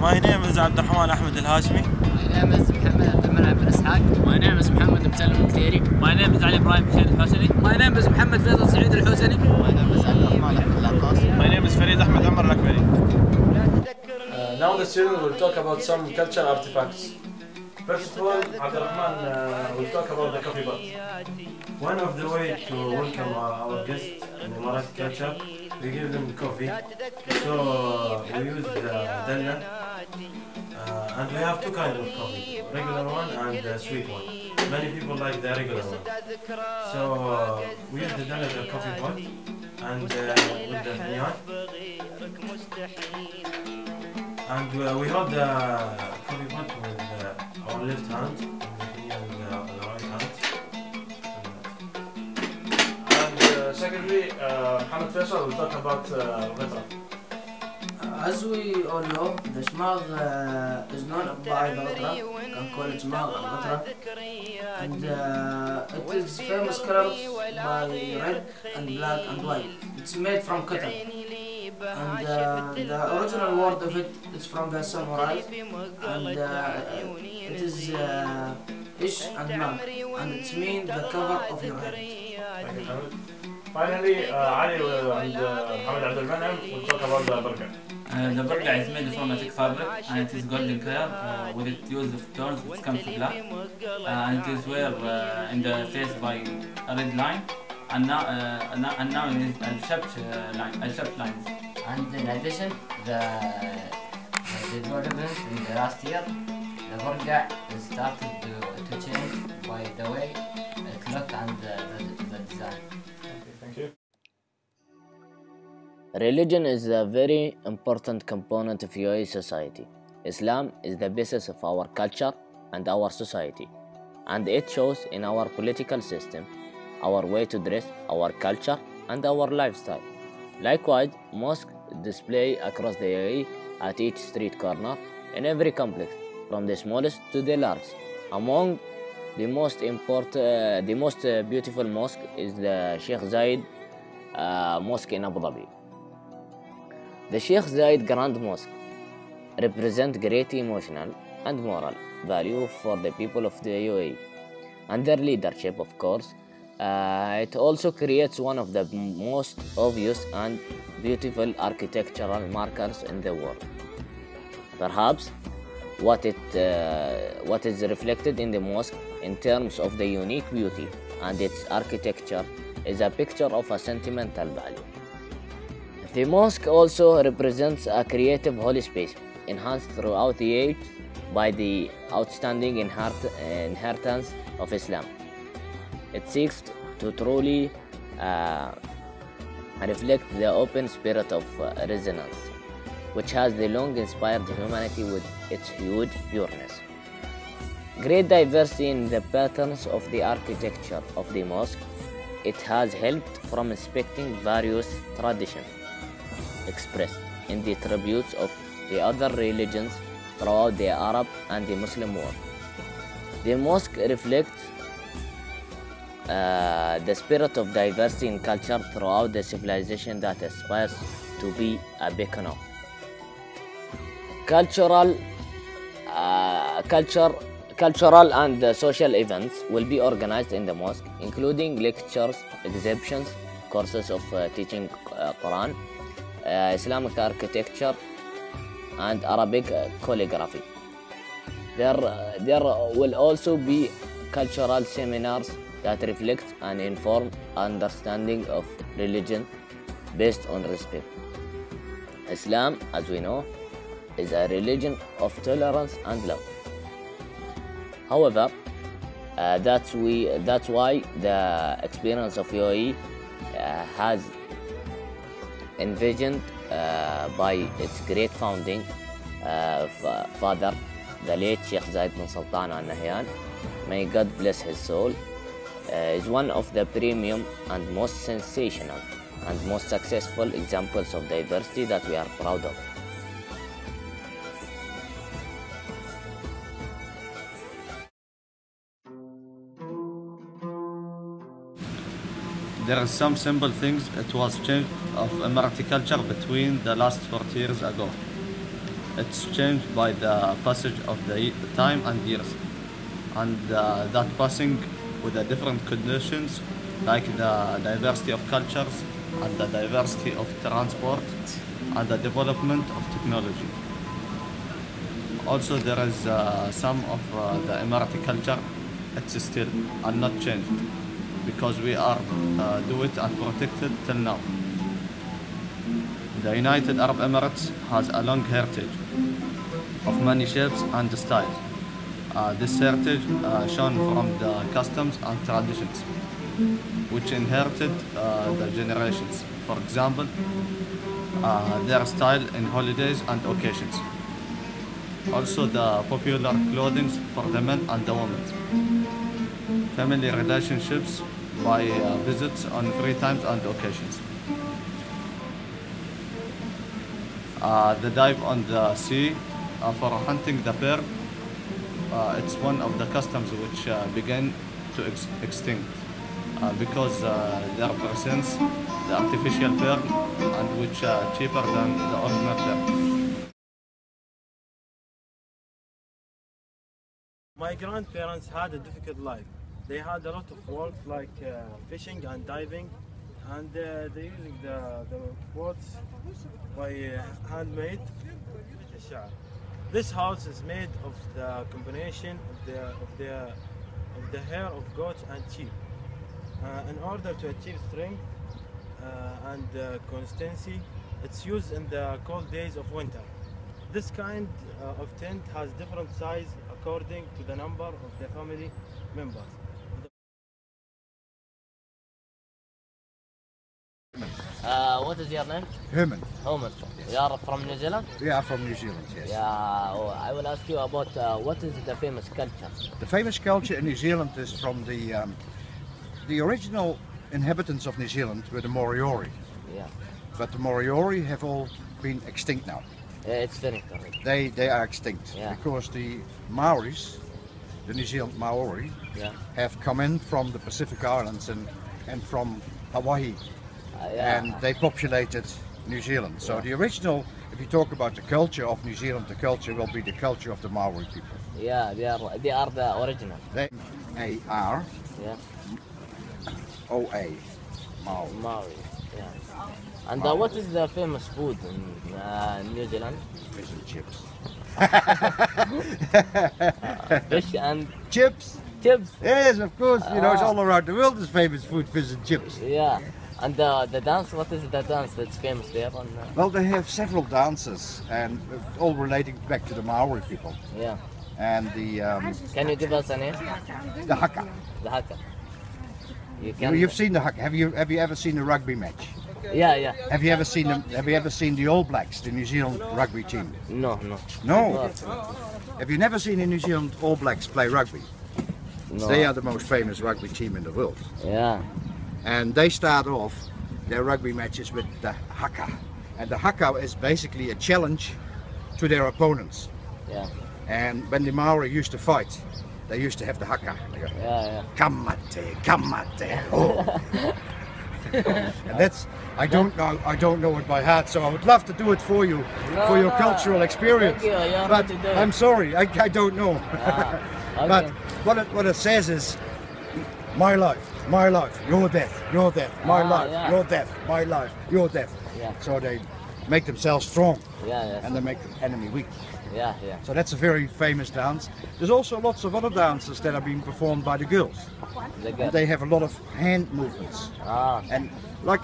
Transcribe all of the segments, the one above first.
My name is عبد الرحمن أحمد الهاشمي. My name is محمد عبد المنعم بن اسحاق. My name is محمد مسلم الكثيري. My name is علي إبراهيم حسين الحسني. My name is محمد فيصل سعيد الحسني. My name is عبد الرحمن أحمد العطاس. My name is فريد أحمد عمر الأكبري. Uh, now the student will talk about some cultural artifacts. First of all, Abdurrahman uh, will talk about the coffee pot. One of the way to welcome uh, our guests in Emirati culture, we give them coffee. So uh, we use the. Uh, and we have two kinds of coffee, regular one and the sweet one. Many people like the regular one. So uh, we use the danna coffee pot and uh, with the finyan. And uh, we hold the coffee pot with uh, our left hand and the finyan with the right hand. And uh, secondly, uh, Mohammed Faisal will talk about uh, Vitra. As we all know, the Shmag uh, is known by the Gatra, you can call it Shmag or Gatra, and uh, it is famous colors by red and black and white. It's made from cotton, and uh, the original word of it is from the samurai, and uh, it is uh, Ish and Mag, and it means the cover of your head. Uh, uh, Mohammed Abdul Manam will talk about the burger. Uh, the burger is made from a thick fabric and it is golden color uh, with its use of tones it comes to black uh, and it is wear uh, in the face by a red line and now uh, and now, and now it is a shaped uh, line a shaped lines And in addition, the, the development in the last year, the burger started to, to change by the way Religion is a very important component of UAE society. Islam is the basis of our culture and our society, and it shows in our political system, our way to dress, our culture, and our lifestyle. Likewise, mosques display across the UAE at each street corner in every complex, from the smallest to the largest. Among the most important, uh, the most uh, beautiful mosque is the Sheikh Zayed uh, Mosque in Abu Dhabi. The Sheikh Zayed Grand Mosque represent great emotional and moral value for the people of the UAE and their leadership, of course. Uh, it also creates one of the most obvious and beautiful architectural markers in the world. Perhaps what it uh, what is reflected in the mosque in terms of the unique beauty and its architecture is a picture of a sentimental value. The mosque also represents a creative holy space enhanced throughout the age by the outstanding inherit- inheritance of Islam. It seeks to truly uh, reflect the open spirit of uh, resonance, which has the long inspired humanity with its huge pureness. Great diversity in the patterns of the architecture of the mosque, it has helped from inspecting various traditions expressed in the tributes of the other religions throughout the Arab and the Muslim world. The mosque reflects uh, the spirit of diversity in culture throughout the civilization that aspires to be a beacon of cultural uh, culture cultural and uh, social events will be organized in the mosque including lectures exhibitions courses of uh, teaching uh, quran islamic architecture and arabic uh, calligraphy there uh, there will also be cultural seminars that reflect and inform understanding of religion based on respect. Islam, as we know, is a religion of tolerance and love. However, uh, that's we that's why the experience of UAE uh, has envisioned uh, by its great founding uh, father, the late Sheikh Zayed bin Sultan Al Nahyan. May God bless his soul. Uh, is one of the premium and most sensational and most successful examples of diversity that we are proud of. There are some simple things it was changed of Emirati culture between the last 40 years ago. it's changed by the passage of the time and years. And uh, that passing with the different conditions like the diversity of cultures and the diversity of transport and the development of technology. Also, there is uh, some of uh, the Emirati culture. It's still and not changed because we are uh, do it and protected till now. The United Arab Emirates has a long heritage of many shapes and styles. Uh, this heritage uh, shown from the customs and traditions, which inherited uh, the generations. For example, uh, their style in holidays and occasions. Also the popular clothing for the men and the women. Family relationships by uh, visits on free times and occasions. Uh, the dive on the sea uh, for hunting the. Uh, it's one of the customs which began to ex- extinct because their presents the artificial pearl and which are cheaper than the original pearl. My grandparents had a difficult life they had a lot of work like uh, fishing and diving and uh, they using the, the boats by uh, handmade This house is made of the combination of the, of the, of the hair of goats and sheep. Uh, in order to achieve strength uh, and uh, constancy, it's used in the cold days of winter. This kind uh, of tent has different size according to the number of the family members. What is your name? Herman. Homer. You are from New Zealand? We are from New Zealand, yes. Yeah, oh, I will ask you about uh, what is the famous culture? The famous culture in New Zealand is from the um, the original inhabitants of New Zealand were the Moriori, Yeah, but the Moriori have all been extinct now. yeah it's very correct. They they are extinct Yeah. because the Maoris, the New Zealand Maori, Yeah, have come in from the Pacific Islands and and from Hawaii, yeah. and they populated New Zealand. So Yeah. the original, if you talk about the culture of New Zealand, the culture will be the culture of the Maori people. yeah, they are they are the original. They A R Yeah, O A Maori. Maori. Yeah. And uh, what is the famous food in uh, New Zealand? Fish and chips. Fish and Chips? chips. Yes, of course. You know, it's Ah. all around the world. Is famous food, fish and chips. Yeah. And uh, the dance, what is the dance that's famous there? On, uh, Well, they have several dances, and all relating back to the Maori people. yeah. And the um, Can you give us a name? the haka. The haka. You You can. you've seen the haka. Have you have you ever seen a rugby match? Yeah, yeah. Have you ever seen them? Have you ever seen the All Blacks, the New Zealand rugby team? No, no. No. Have you never seen the New Zealand All Blacks play rugby? No. They are the most famous rugby team in the world. Yeah. And they start off their rugby matches with the haka. And the haka is basically a challenge to their opponents. Yeah. And when the Maori used to fight, they used to have the haka. They go, Yeah, yeah. kamate, kamate, oh. and that's, I don't know, I don't know it by heart, so I would love to do it for you, No, for your no. cultural experience. Thank you, but. I'm sorry, I, I don't know. Ah, But what it, what it says is, my life, my life, your death, your death, my Ah, life, yeah. your death, my life, your death. Yeah. So they make themselves strong Yeah, yeah. and they make the enemy weak. Yeah, yeah. So that's a very famous dance. There's also lots of other dances that are being performed by the girls. The girl. they have a lot of hand movements. Ah, And like,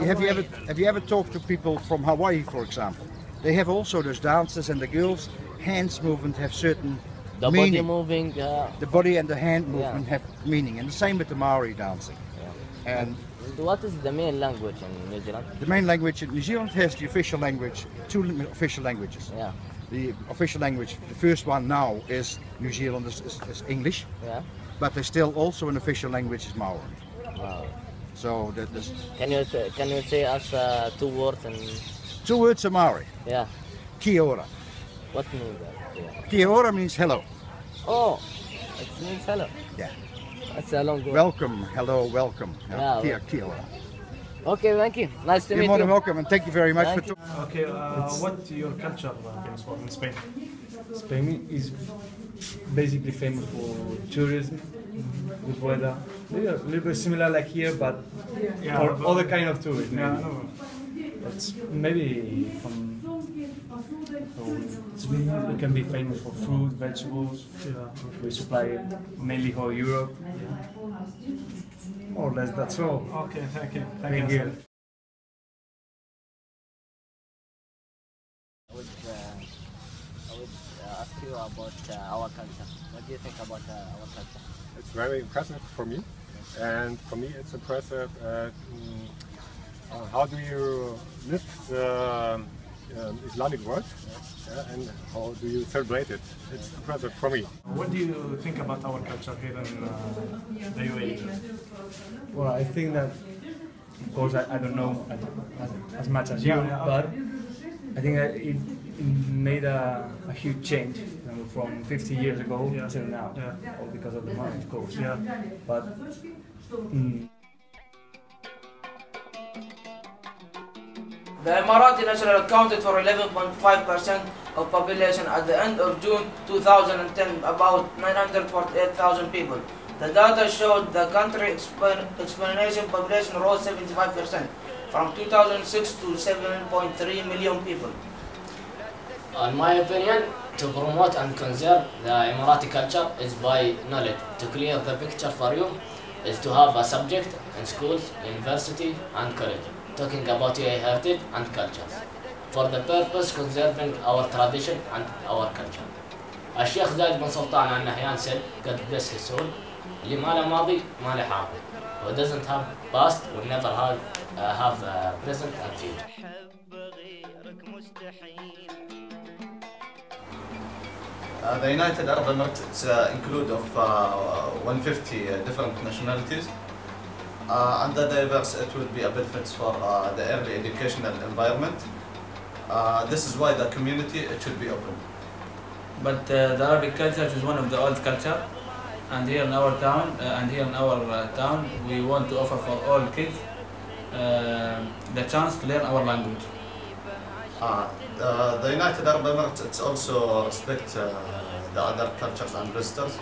have you ever have you ever talked to people from Hawaii, for example? They have also those dances, and the girls' hands movement have certain the body moving. Uh, The body and the hand Yeah. movement have meaning, and the same with the Maori dancing. And what is the main language in New Zealand? the main language in New Zealand has the official language, two official languages. Yeah, The official language, the first one now is New Zealand is, is, is English, yeah. but there's still also an official language is Maori. Wow. So the, there's Can you say, can you say us uh, two words and two words are Maori. yeah? Kia ora. What mean that? Yeah. Kia ora means hello. Oh, it means hello. Yeah. That's a long word. Welcome, hello, welcome. Yeah, kia, well- kia ora. Okay, thank you. Nice to You're meet more than you. welcome, and thank you very much Thank for. you. Okay, uh, what your culture uh, famous for in Spain? Spain is basically famous for tourism, good weather. Maybe a little bit similar like here, but Yeah, for but- other kind of tourism. Yeah, maybe. no. But maybe from so it's can be famous for fruit, vegetables. Yeah. We supply mainly for Europe. More or less, that's all. Okay, thank you. Thank you. I would, uh, I would uh, ask you about uh, our culture. What do you think about uh, our culture? It's very impressive for me, and for me it's impressive. Uh, mm, uh, how do you live the um, Islamic world, yeah, and how do you celebrate it? It's impressive for me. What do you think about our culture here in uh, the UAE? Well, I think that, of course, I, I don't know as, as, as much as you, Yeah, yeah, but I think that it, it made a, a huge change you know, from 50 years ago Yeah. till now, Yeah. all because of the money, of course. Yeah. But mm, The Emirati national accounted for 11.5% of population at the end of June 2010, about 948,000 people. The data showed the country explanation population rose 75% from 2006 to 7.3 million people. In my opinion, to promote and conserve the Emirati culture is by knowledge. To clear the picture for you is to have a subject in schools, university and college talking about UAE heritage and cultures for the purpose conserving our tradition and our culture. الشيخ زايد بن سلطان عن نهيان said God bless his soul اللي ما له ماضي ما له حاضر who doesn't have past will never have, uh, have uh, present and future Uh, the United Arab Emirates uh, include of uh, 150 uh, different nationalities. Uh, and the diverse, it will be a benefit for uh, the early educational environment. Uh, this is why the community it should be open. But the Arabic culture is one of the old culture, and here in our town, uh, and here in our uh, town, we want to offer for all kids uh, the chance to learn our language. Uh, uh, the United Arab Emirates it's also respect the other cultures and visitors.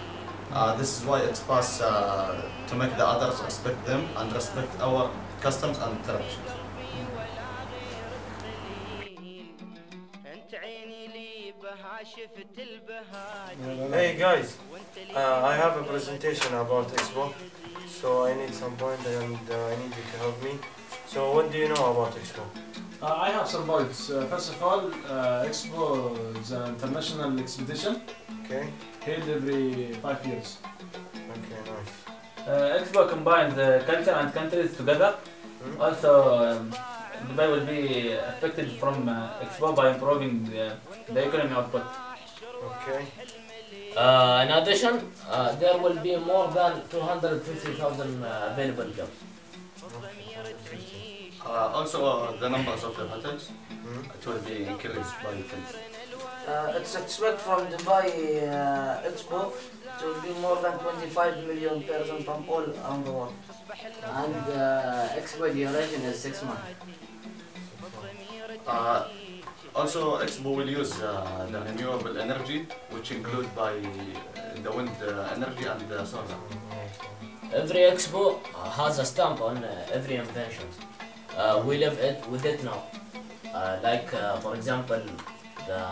Uh, this is why it's passed uh, to make the others respect them and respect our customs and traditions. Hey guys, uh, I have a presentation about Expo, so I need some point and uh, I need you to help me. So what do you know about Expo? Uh, I have some points. Uh, first of all, uh, Expo is an international expedition Okay, held every five years. okay, nice. Uh, Expo combines uh, culture and countries together. Hmm? Also, um, Dubai will be affected from uh, Expo by improving the, the economy output. Okay, Uh, in addition, uh, there will be more than 250,000 uh, available jobs. Uh, also, uh, the numbers of the hotels Hmm? it will be increased by 10. Uh, it's expected from Dubai uh, Expo to be more than 25 million persons from all around the world. And uh, expo duration is six months. Uh, also, Expo will use uh, the renewable energy, which include by uh, the wind uh, energy and the solar. Every expo uh, has a stamp on uh, every invention. Uh, we live it with it now. Uh, like, uh, for example, the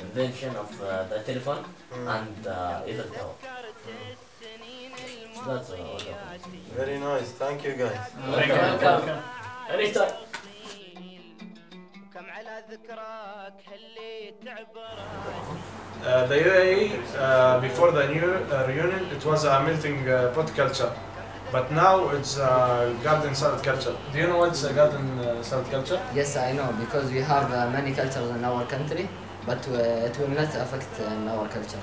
invention of uh, the telephone and the Eiffel Tower. That's uh, all. very nice. Thank you guys. Welcome. Anytime. Uh, the UAE, uh, before the new uh, reunion, it was a melting uh, pot culture. But now it's a garden salad culture. Do you know what's a garden uh, salad culture? Yes, I know because we have uh, many cultures in our country, but uh, it will not affect in our culture.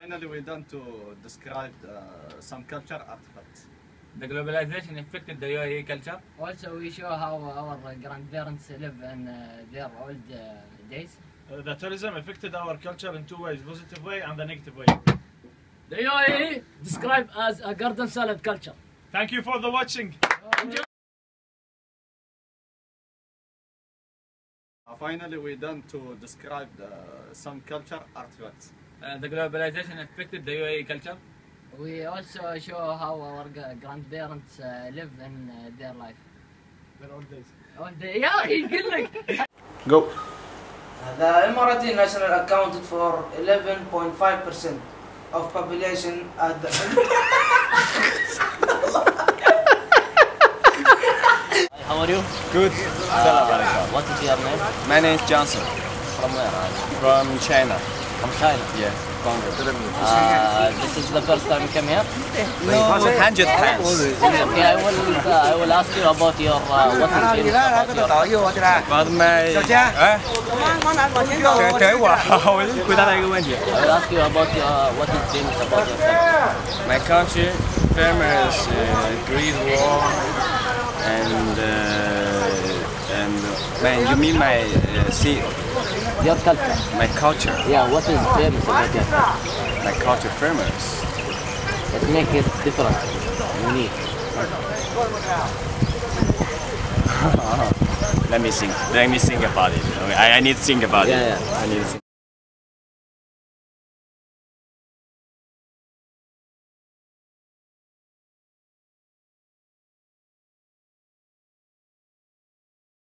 Finally, we're done to describe uh, some culture artifacts. The globalization affected the UAE culture. Also, we show how our grandparents live in uh, their old uh, days. Uh, the tourism affected our culture in two ways, positive way and the negative way. The UAE described as a garden salad culture. Thank you for the watching. Uh, finally, we done to describe the, some culture artifacts. Uh, the globalization affected the UAE culture. We also show how our grandparents uh, live in uh, their life. Their old days. Old days. Yeah, Go. The Emirati national accounted for 11.5% of population at the How are you? Good. Uh, what is your name? My name is Johnson. From where? From China. From China? Yes, Congress. Uh, this is the first time you came here? No, 100 times. Okay, I will, uh, I will ask you about your uh, what is your Pardon me. Cái kế hoạch hồi quên ta đây cái vấn. I will ask you about your what is James about your country. My country famous uh, Great Wall and uh, and uh, man, you mean my uh, see your culture? my culture? Yeah, what is famous about your country? My culture famous. Let's make it different, unique. Let me think. Let me think about it. I, I need to think about Yeah, it. yeah. I need.